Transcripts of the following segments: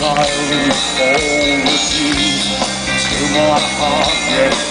silence falls with you to my heart. Yes.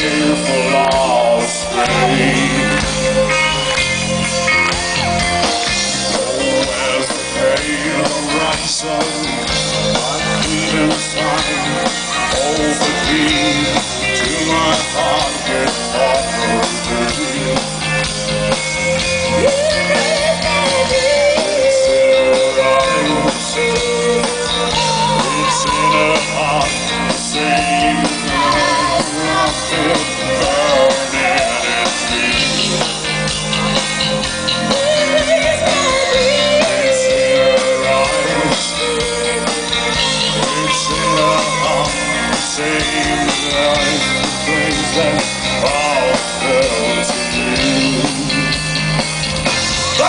sinful all grave. Oh, as the pale horizon, my feet inside.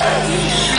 Deus.